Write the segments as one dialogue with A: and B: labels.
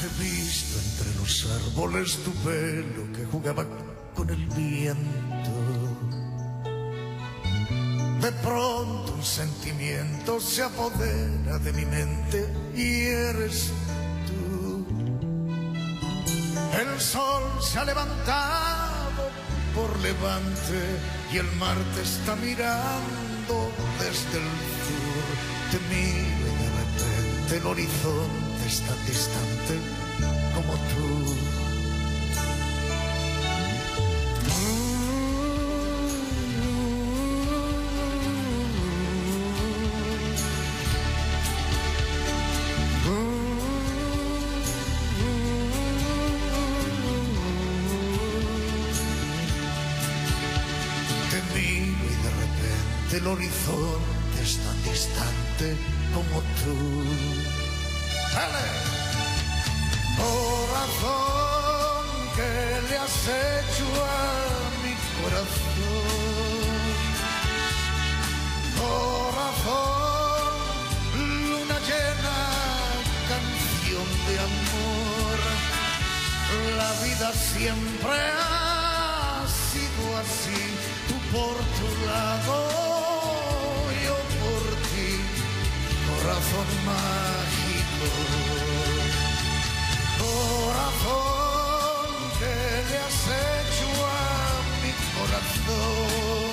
A: He visto entre los árboles tu pelo que jugaba con el viento. De pronto un sentimiento se apodera de mi mente y eres tú. El sol se ha levantado por levante y el mar te está mirando desde el sur. Te de repente el horizonte es tan distante como tú. Te miro y de repente el horizonte es tan distante como tú. Corazón, ¿qué le has hecho a mi corazón? Corazón, luna llena, canción de amor. La vida siempre ha sido así, tú por tu lado, yo por ti, corazón Corazón, ¿qué le has hecho a mi corazón?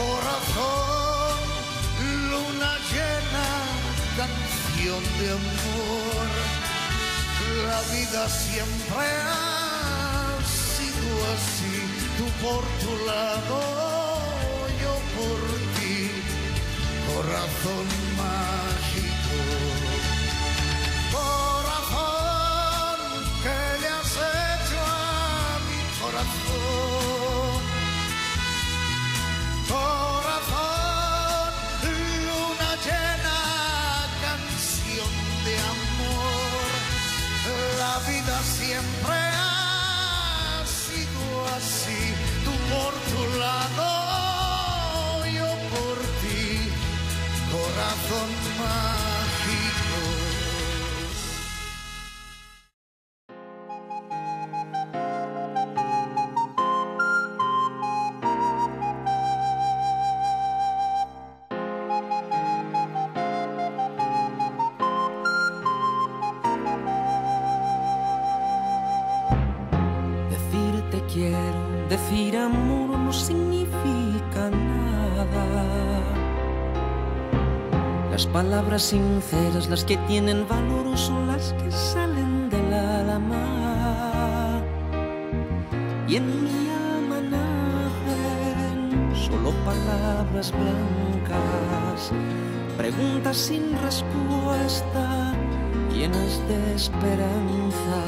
A: Corazón, luna llena, canción de amor. La vida siempre ha sido así, tú por tu lado, yo por ti, corazón mágico.
B: Palabras sinceras, las que tienen valor, son las que salen del alma. Y en mi alma nacen solo palabras blancas, preguntas sin respuesta, llenas de esperanza.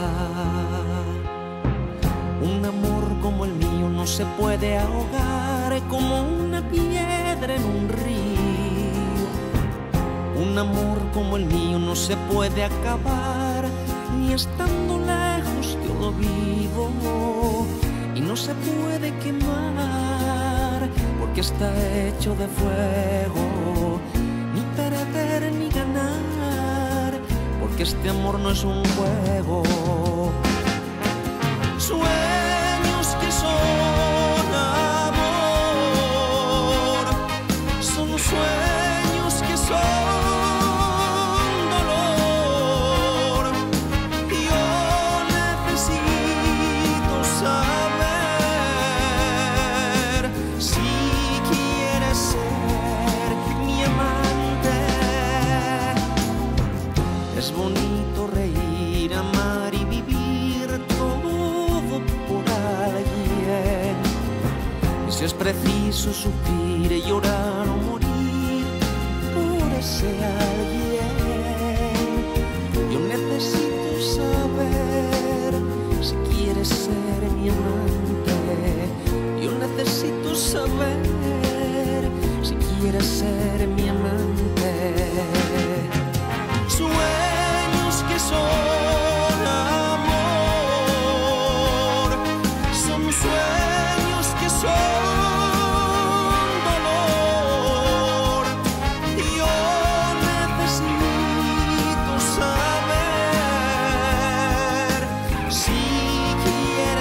B: Un amor como el mío no se puede ahogar como una piedra en un río. Un amor como el mío no se puede acabar ni estando lejos de lo vivo. Y no se puede quemar porque está hecho de fuego. Ni perder ni ganar porque este amor no es un juego.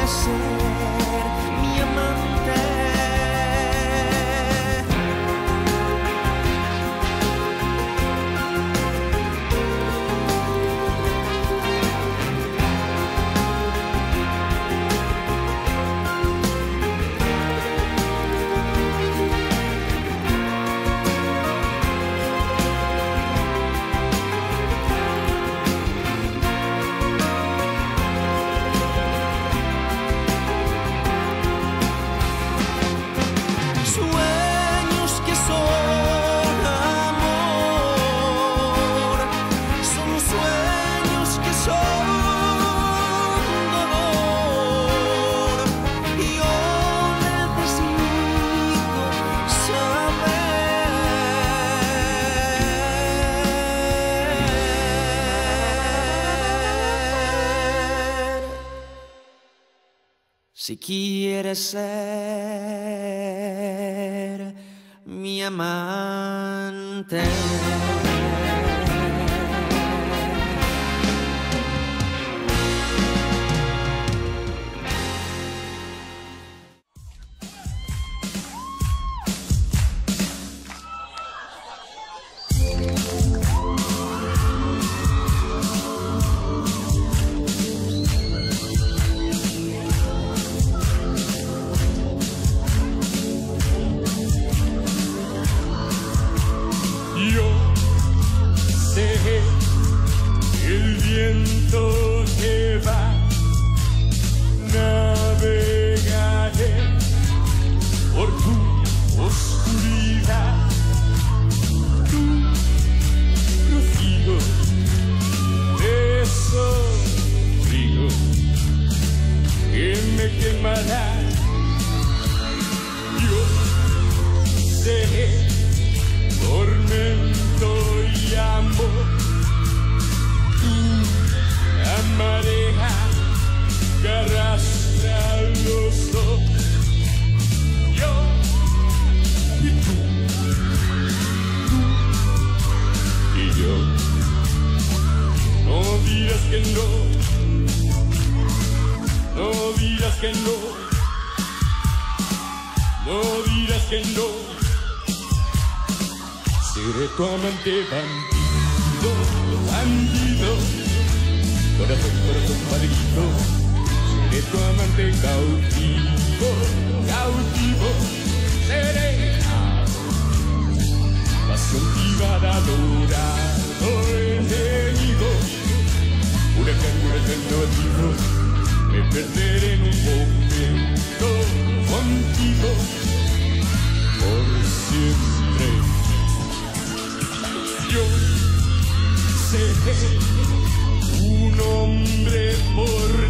B: nascer. Si quieres ser mi amante. por siempre. Yo
C: seré un hombre por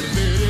C: perder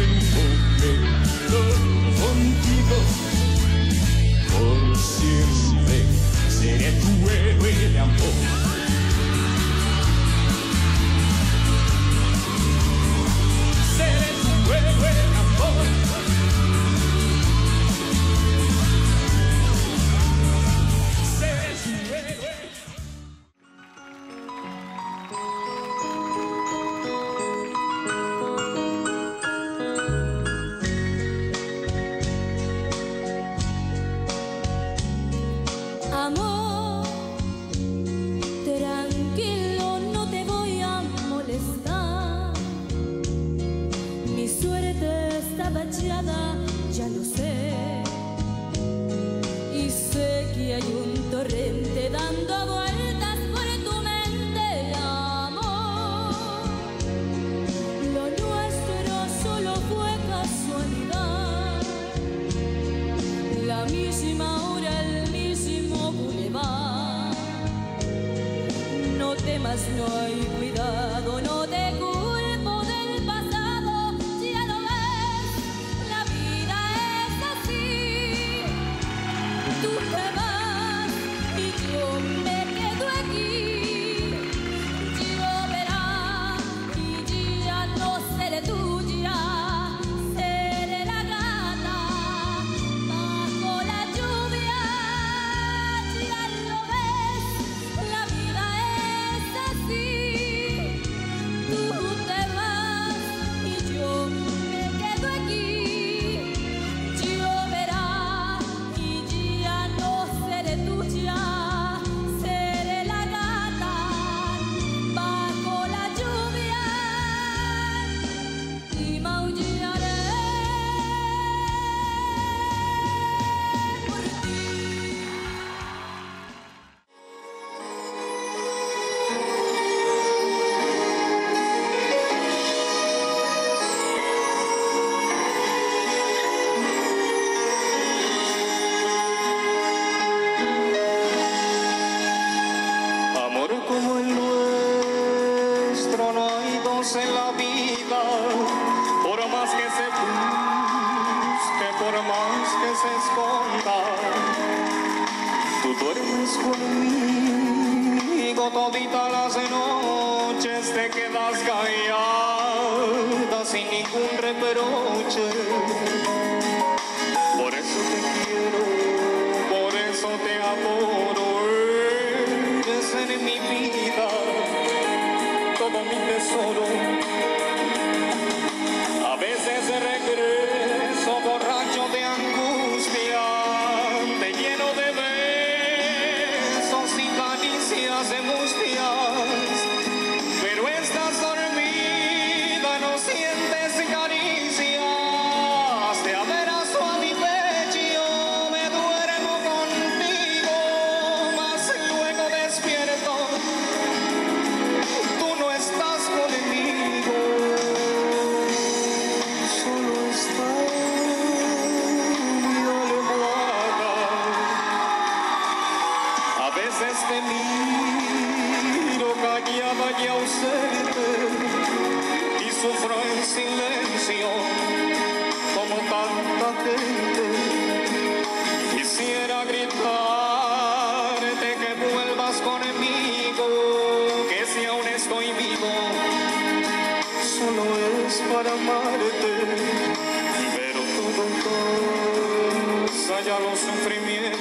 C: a los sufrimientos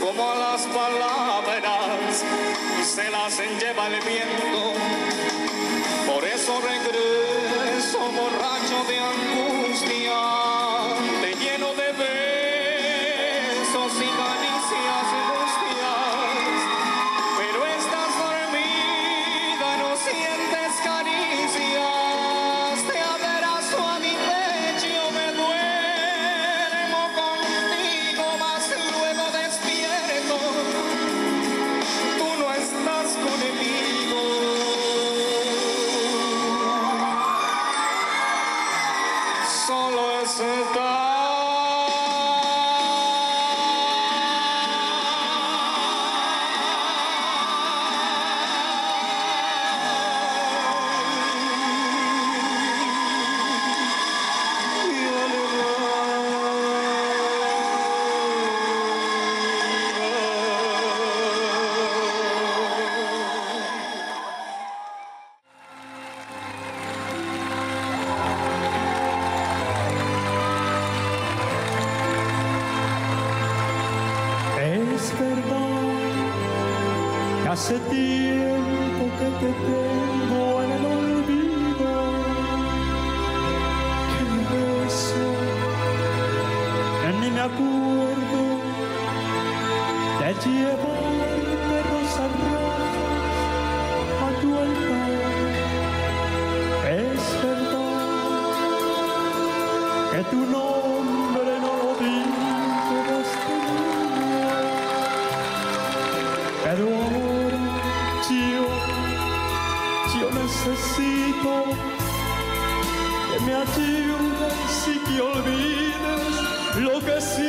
C: como a las palabras y se las lleva el viento. Por eso regreso borracho de angustia.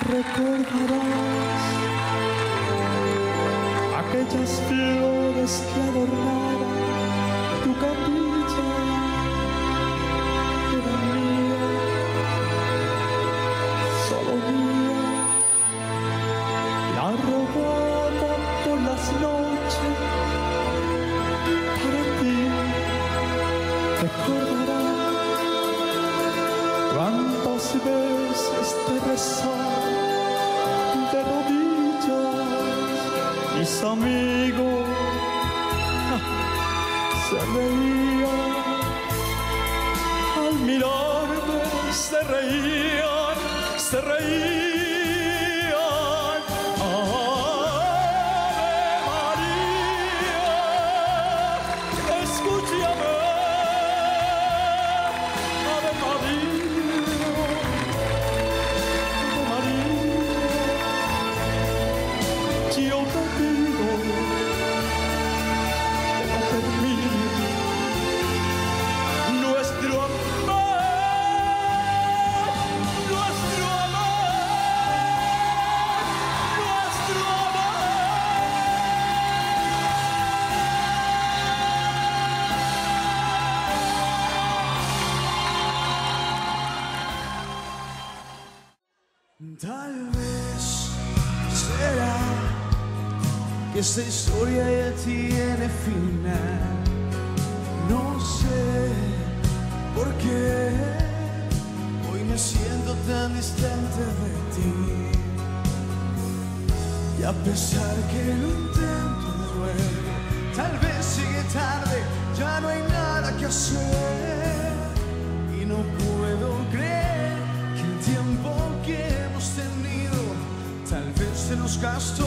D: recordarás aquellas flores que adornaban tu camino. mis amigos se reían al mirarme, se reían, se reían.
E: Esta historia ya tiene final. No sé por qué hoy me siento tan distante de ti. Y a pesar que lo intento, duele. Tal vez sigue tarde, ya no hay nada que hacer. Y no puedo creer que el tiempo que hemos tenido, tal vez se nos gastó.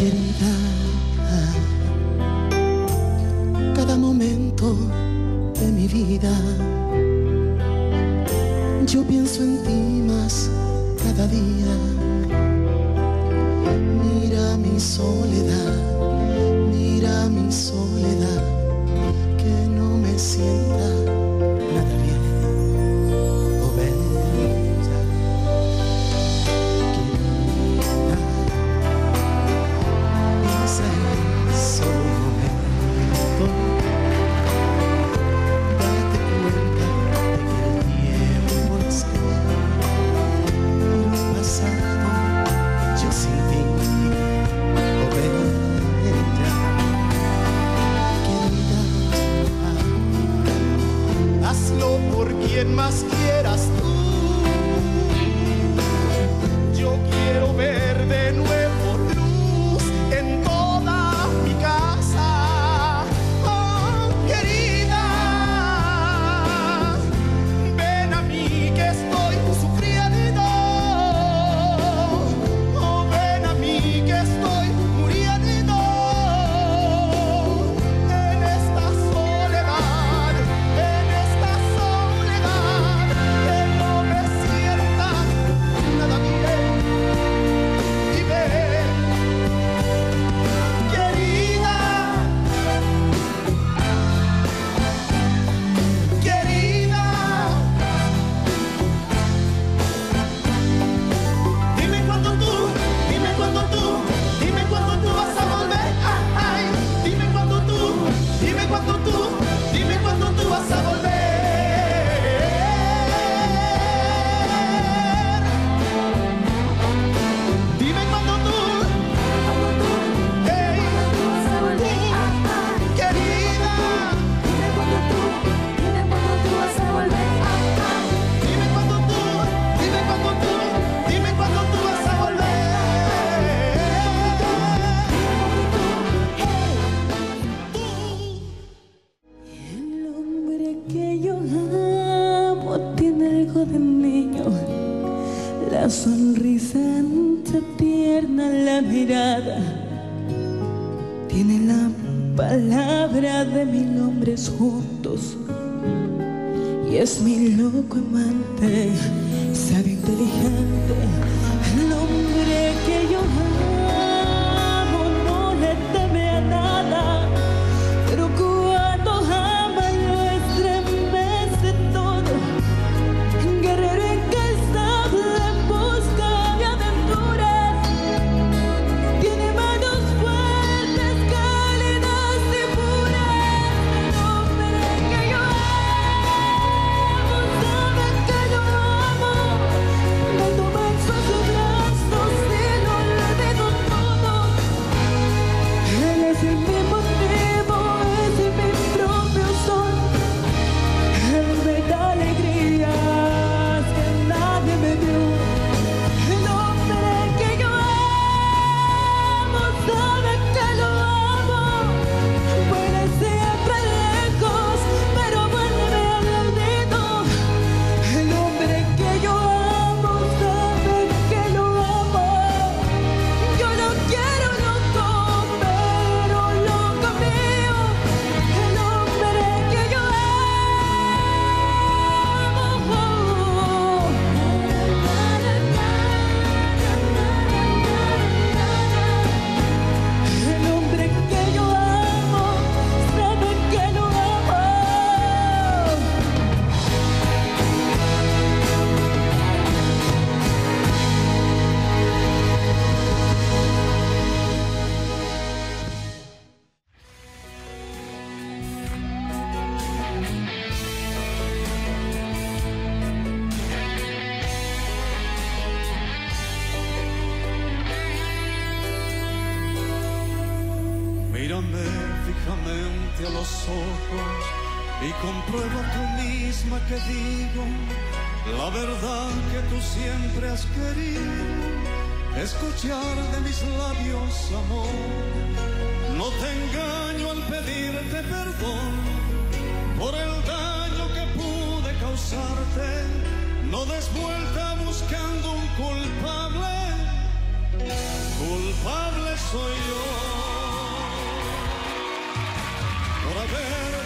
E: getting down.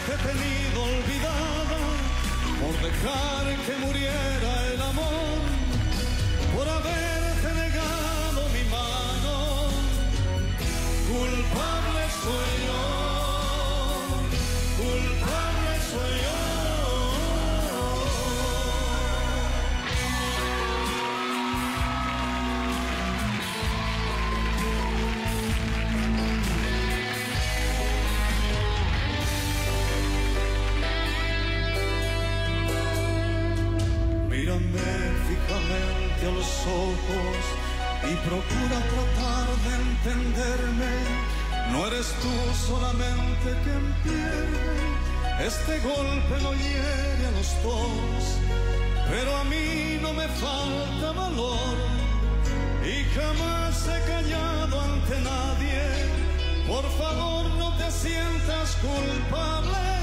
E: he
F: tenido olvidada, por dejar que muriera el amor, por haber y procura tratar de entenderme. No eres tú solamente quien pierde, este golpe no hiere a los dos, pero a mí no me falta valor y jamás he callado ante nadie. Por favor no te sientas culpable.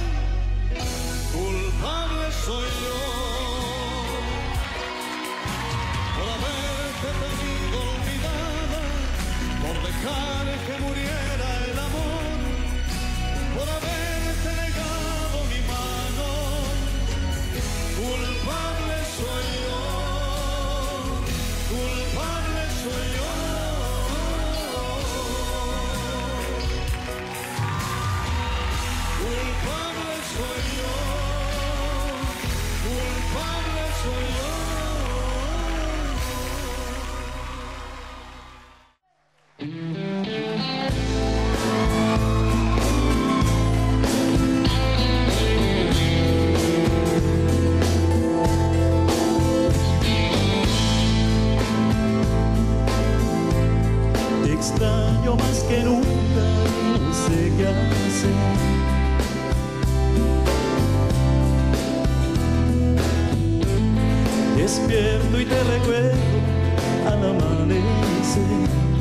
G: despierto y te recuerdo al amanecer.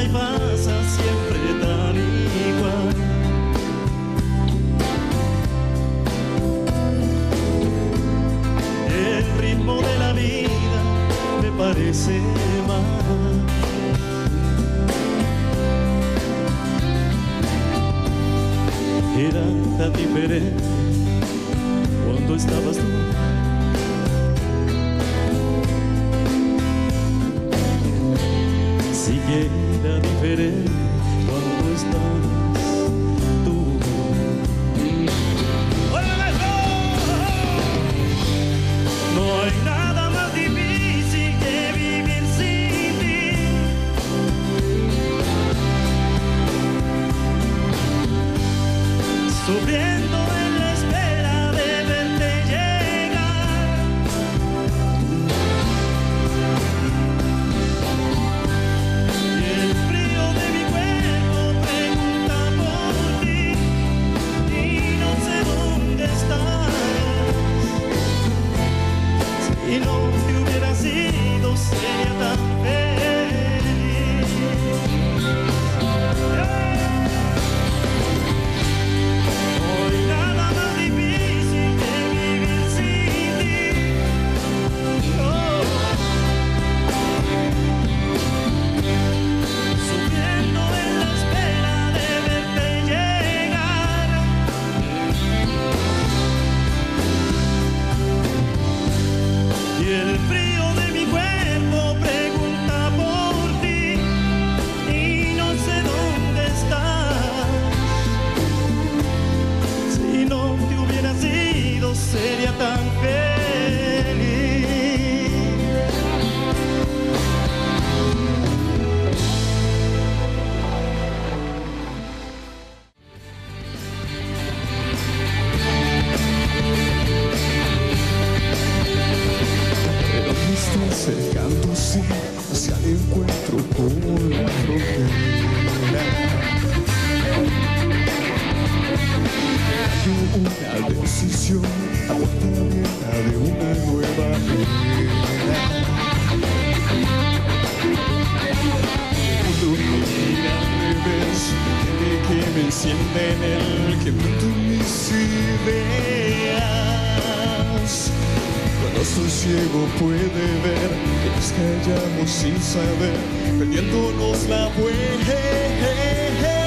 G: y pasa siempre tan igual. El ritmo de la vida me parece mal. Era tan diferente cuando estabas tú. yeah. waiting, what was done. encienden el que
H: quemando mis ideas. Cuando soy ciego puede ver que nos callamos sin saber, perdiéndonos la buena.